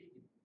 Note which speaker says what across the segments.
Speaker 1: kidding you.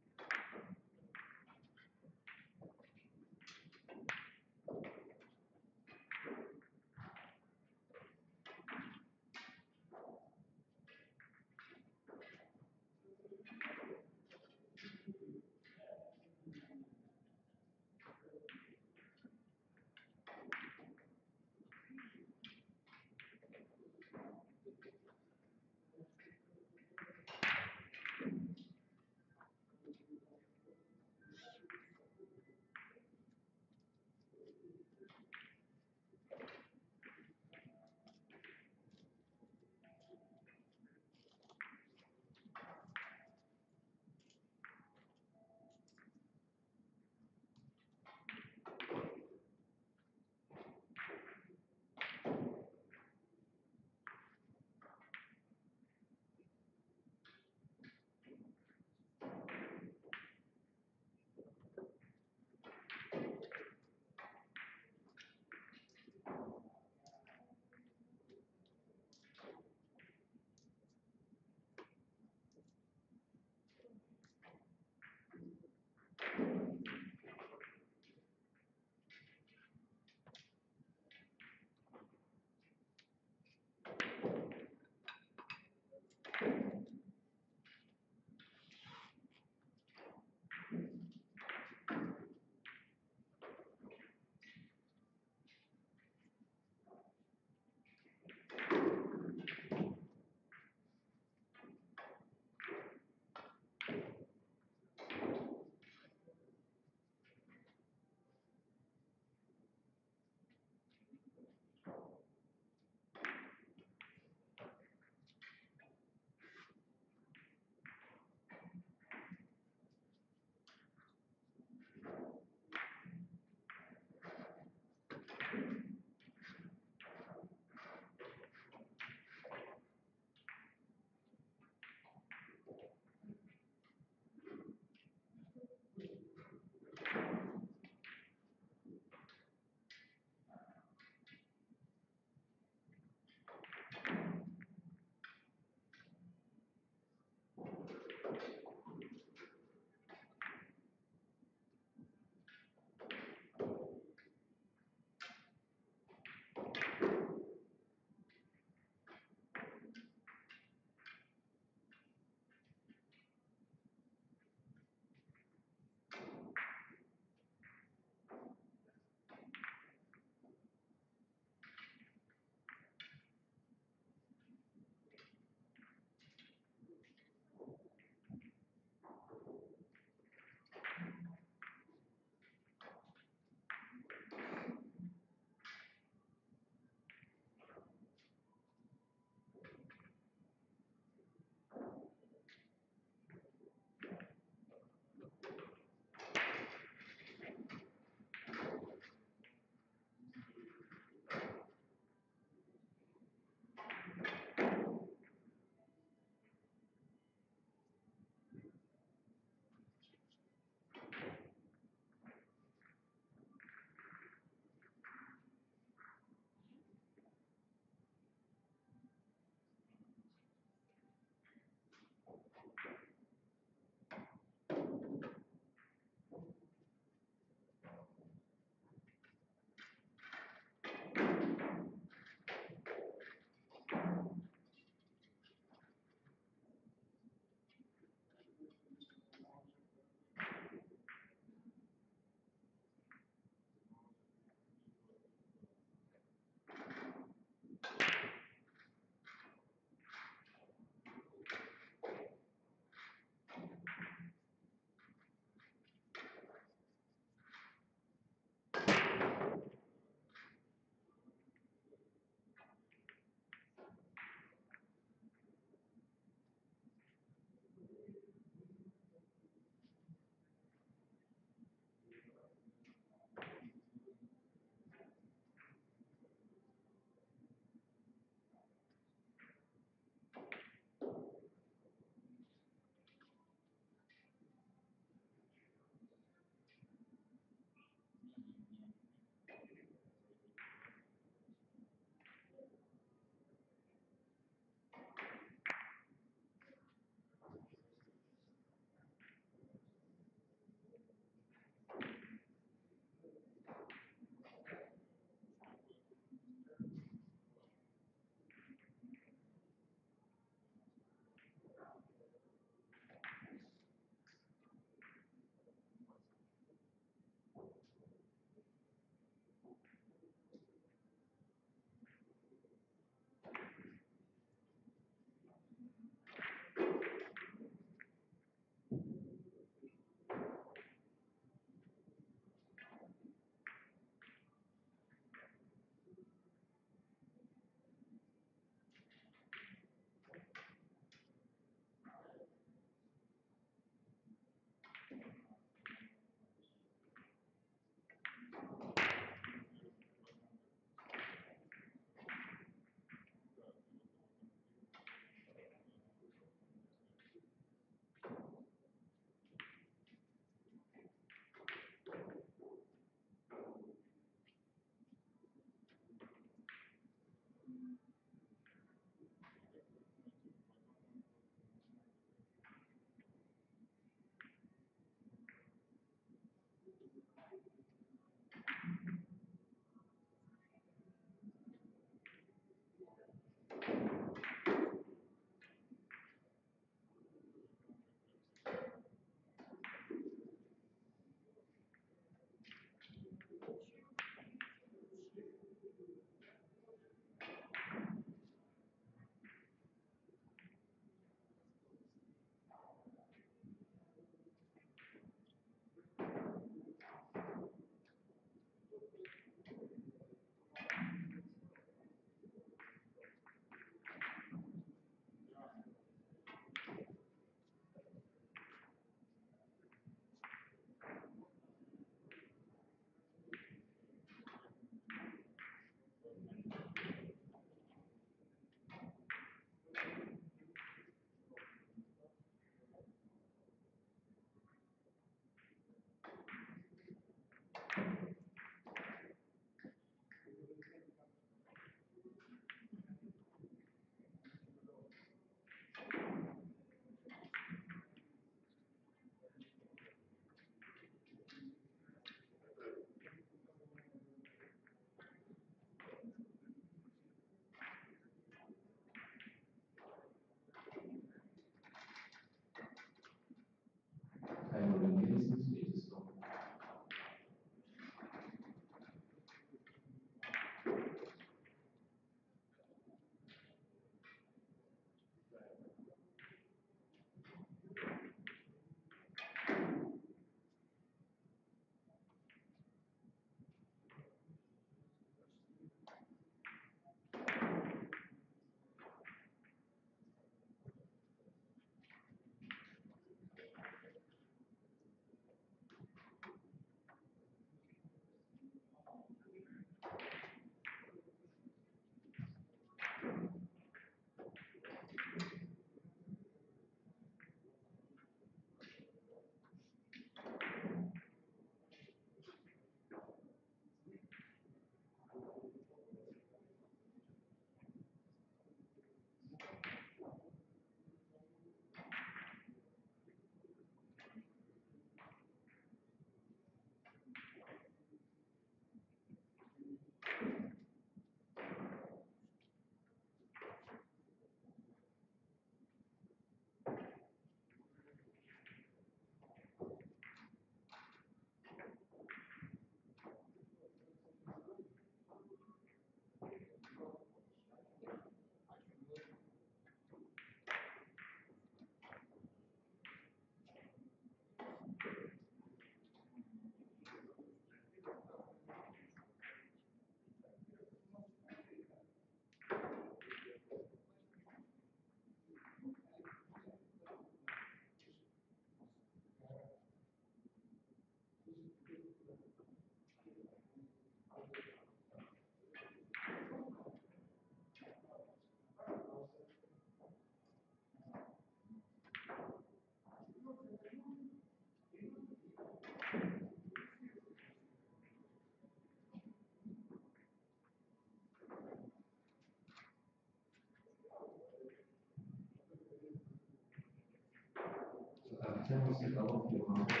Speaker 2: siapa sih kalau dia mampu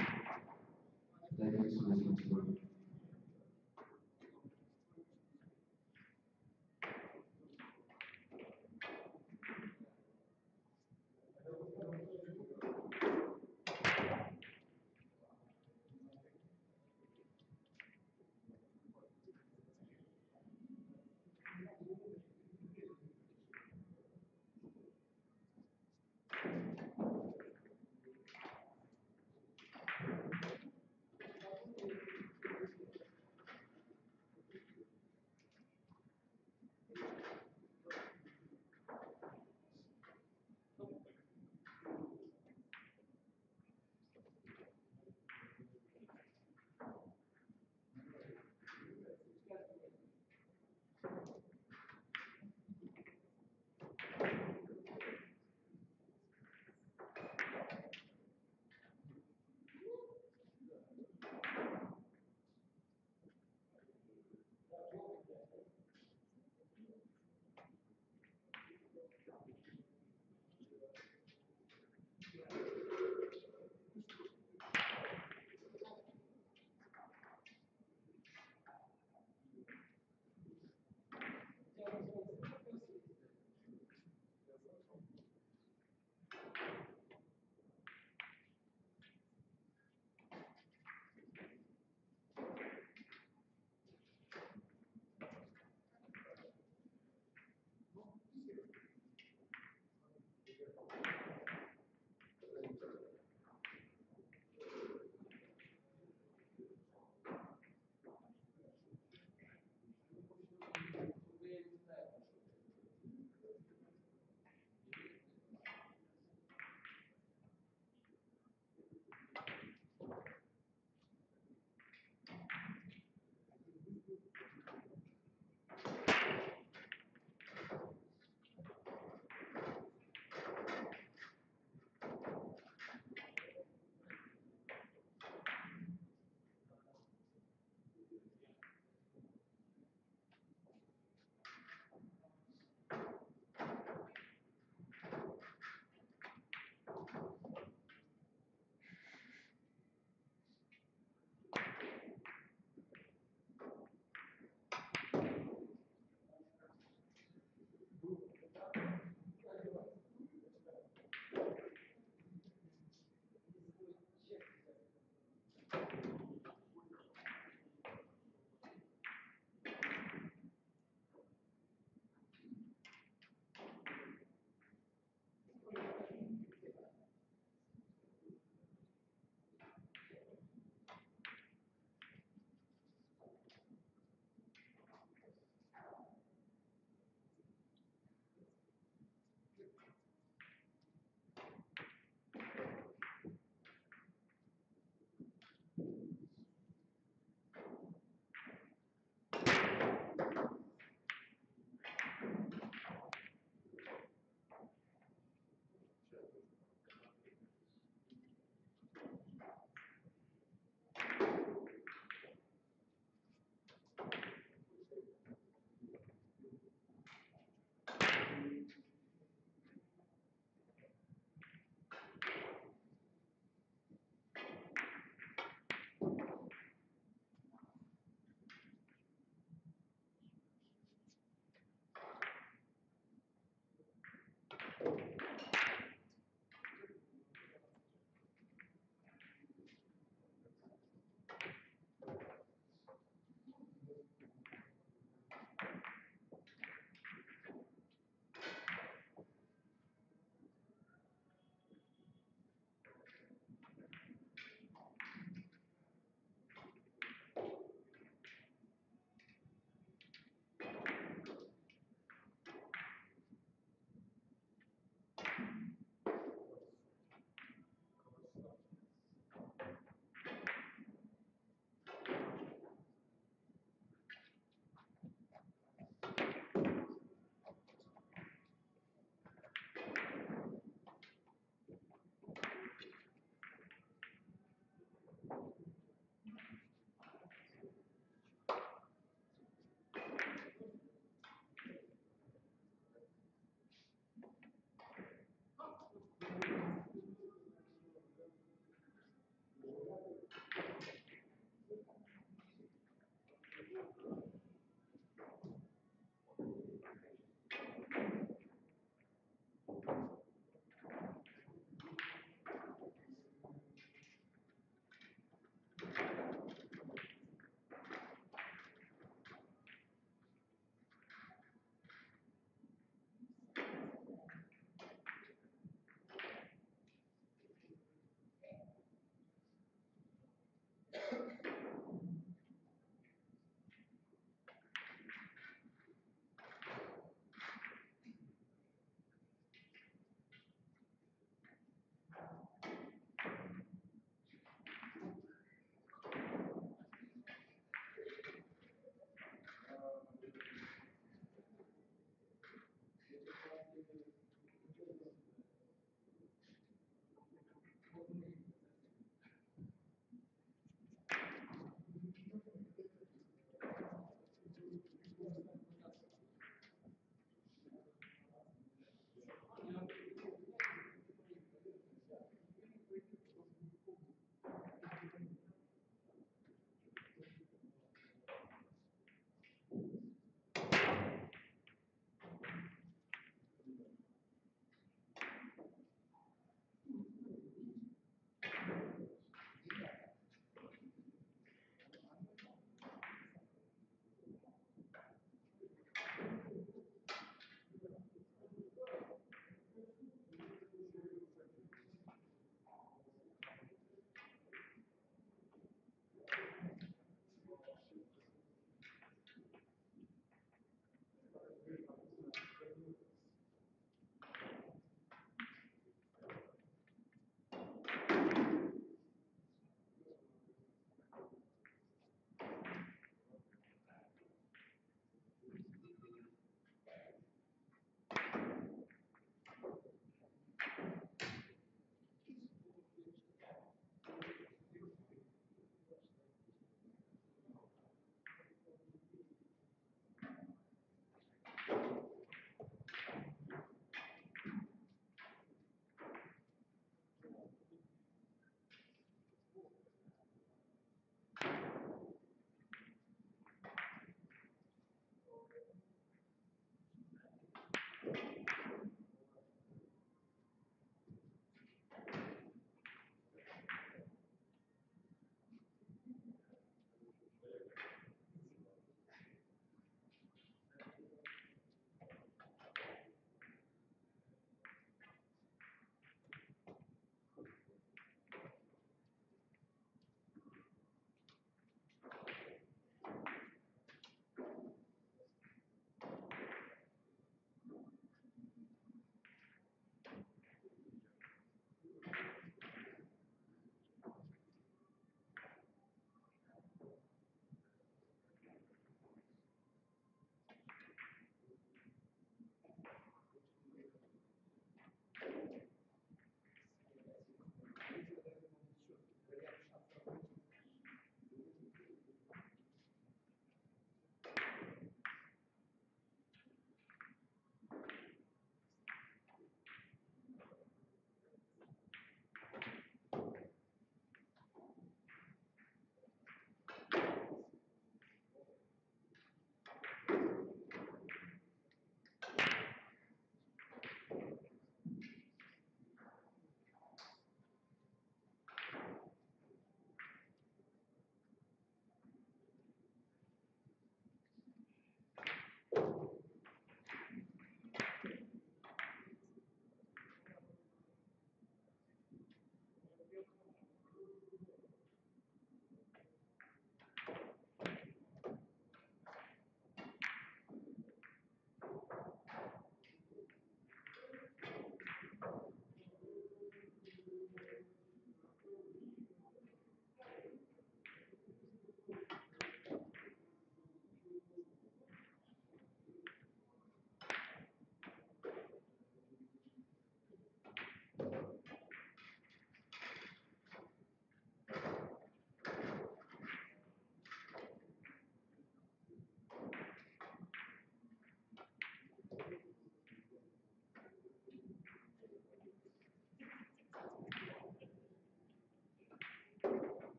Speaker 2: dari solusi.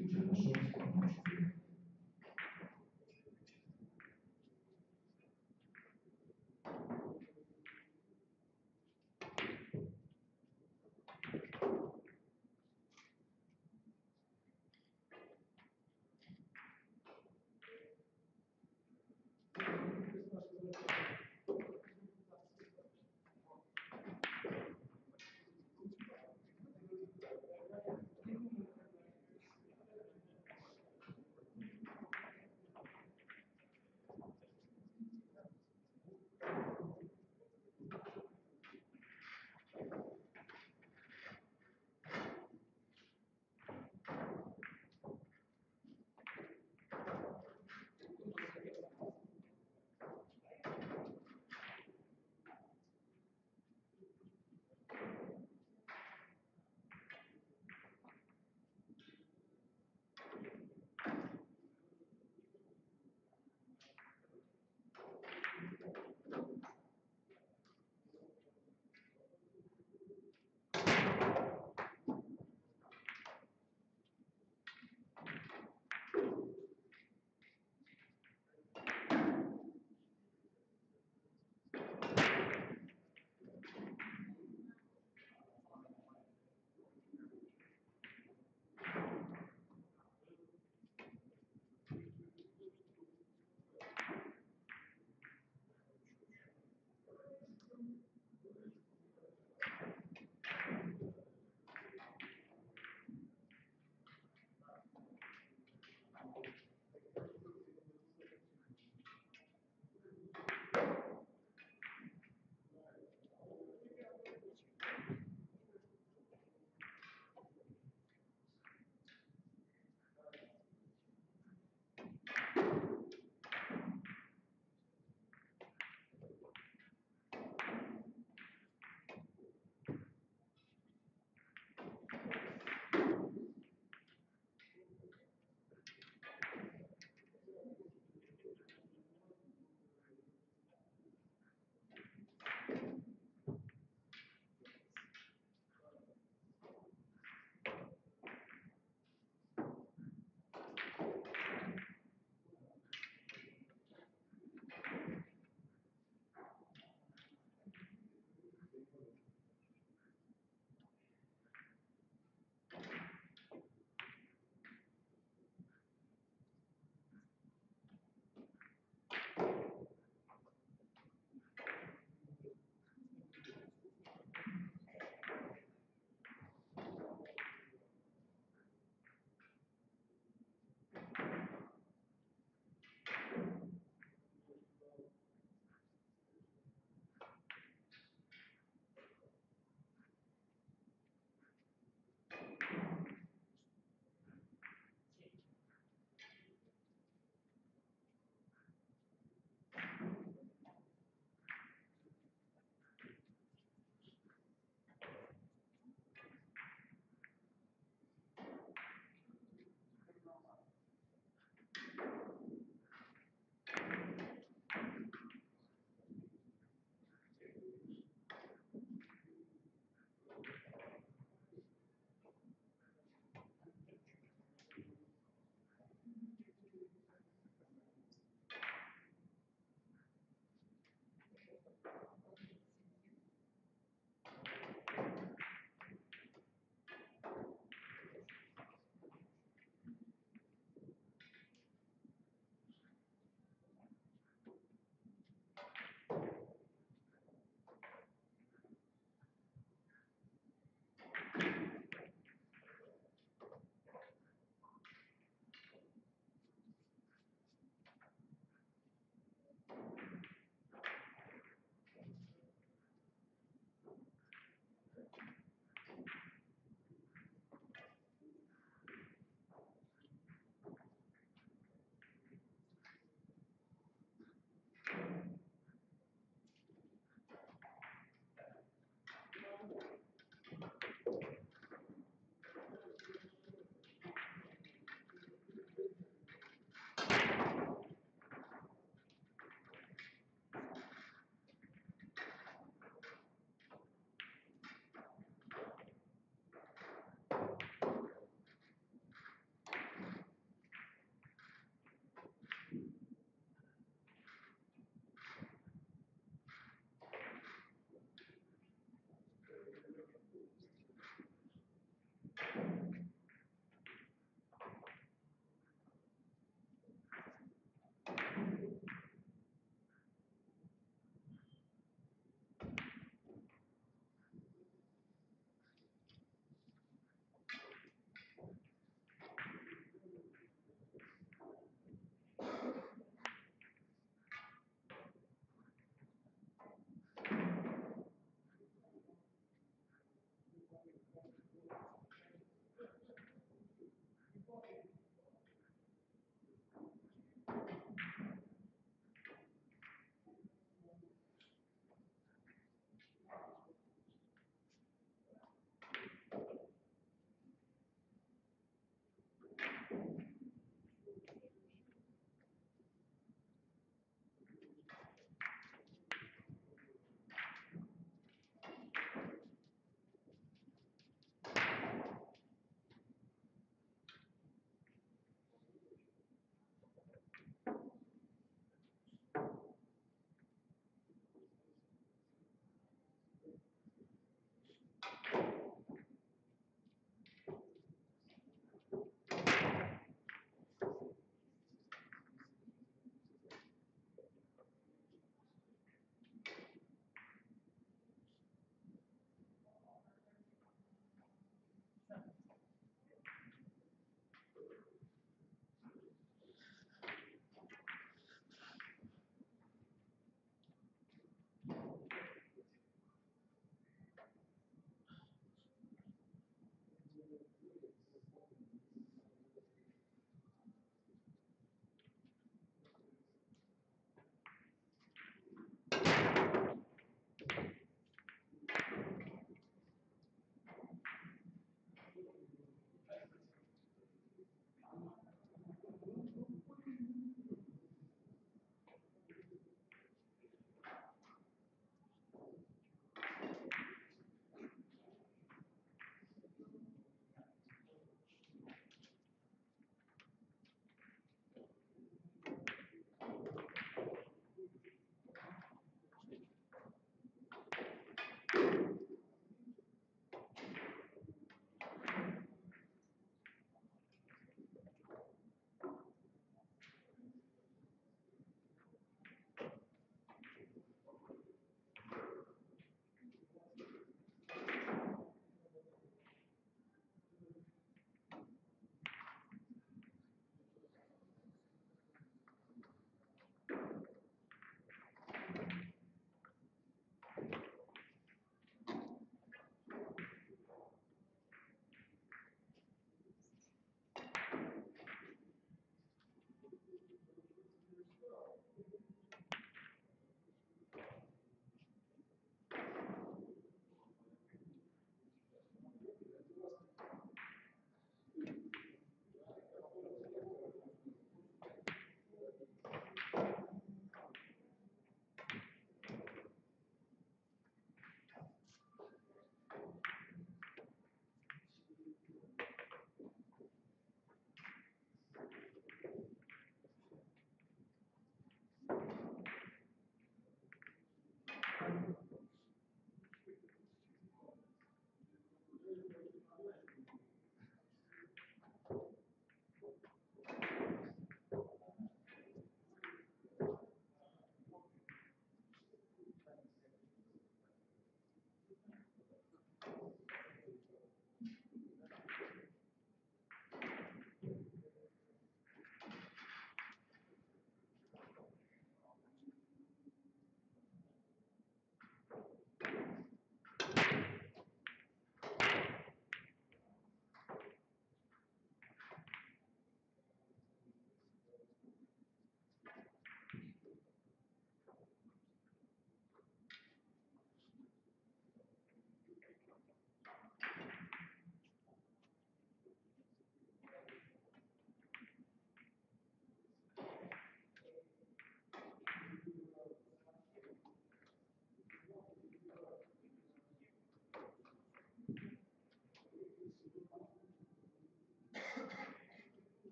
Speaker 2: future missions.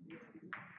Speaker 1: Thank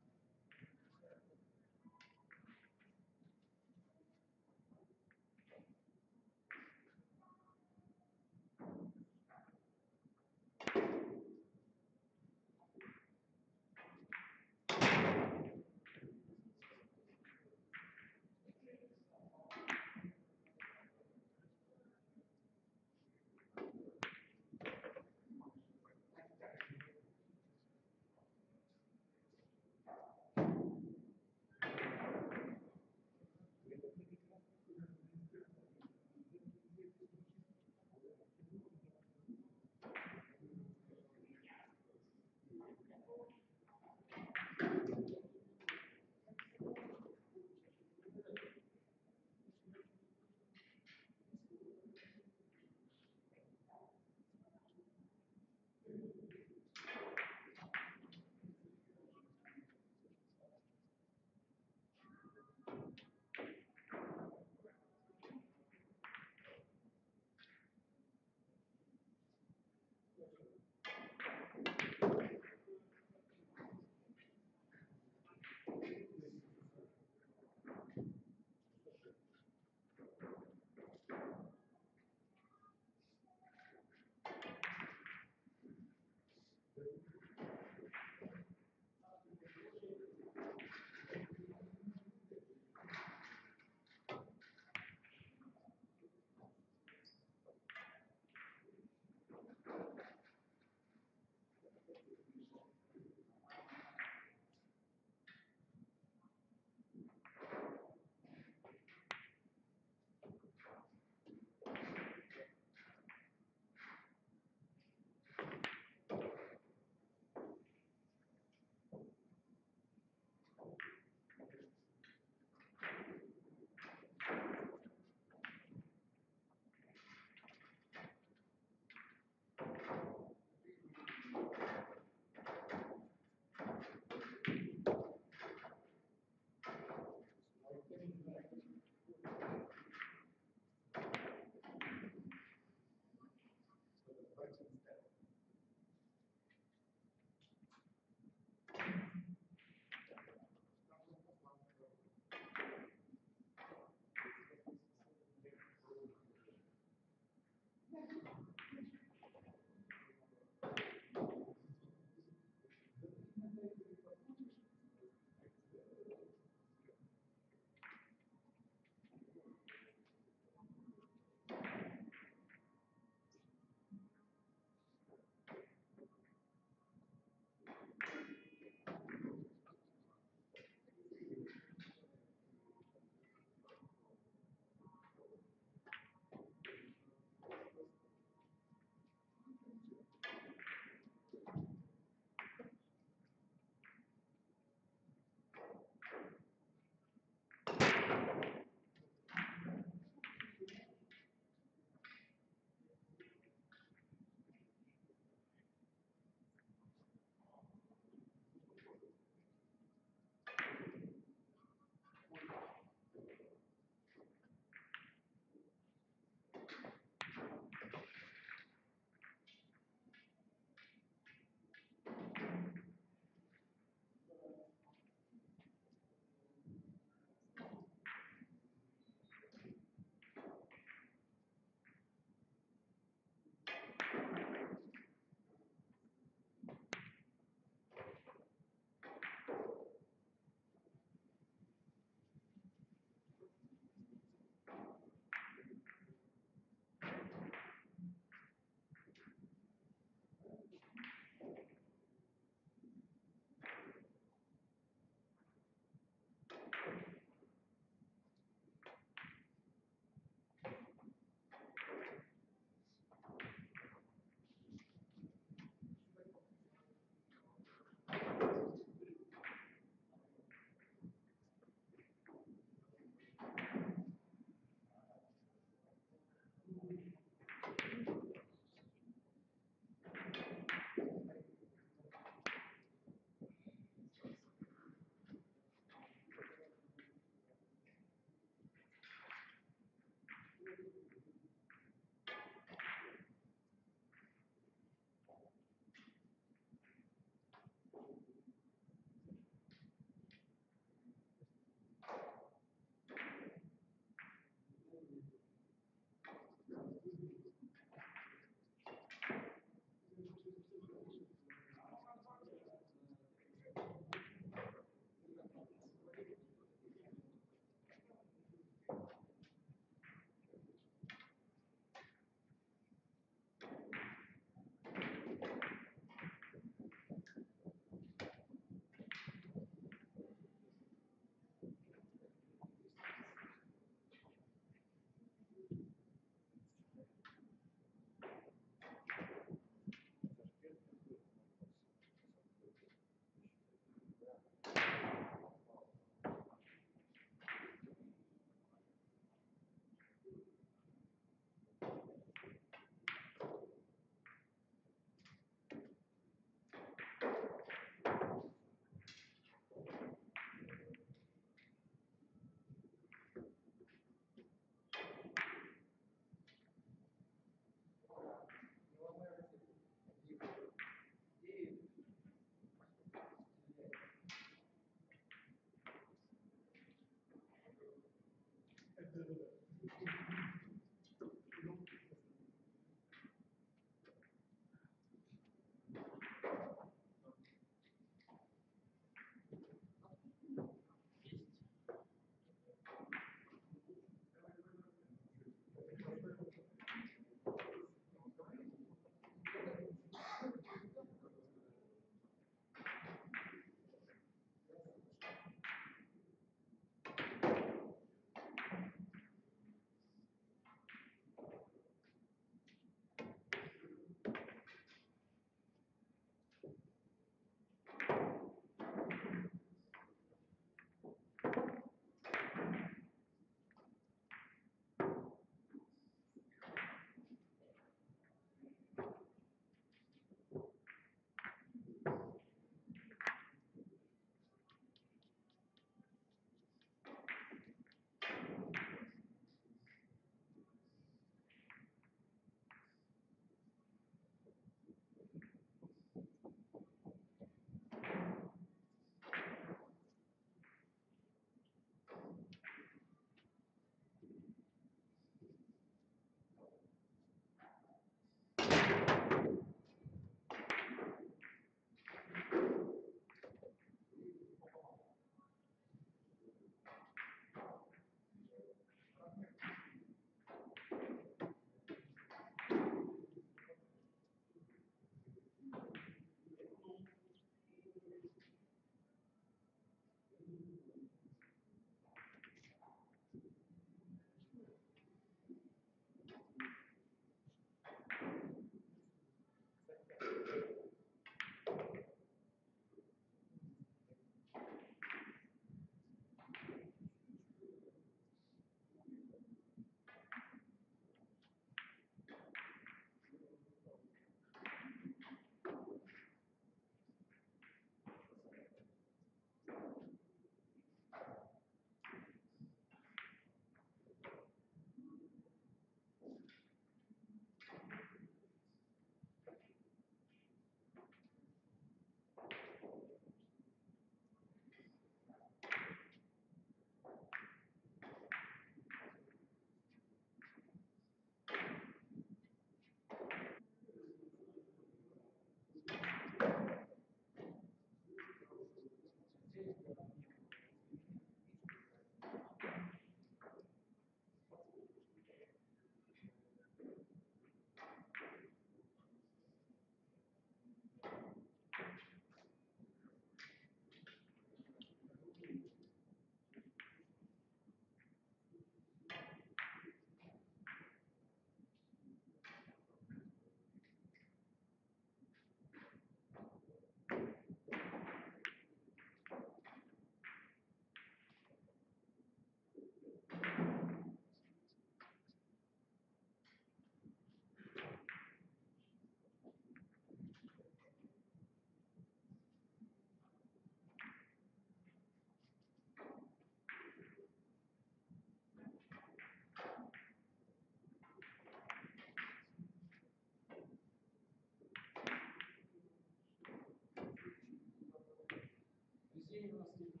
Speaker 1: University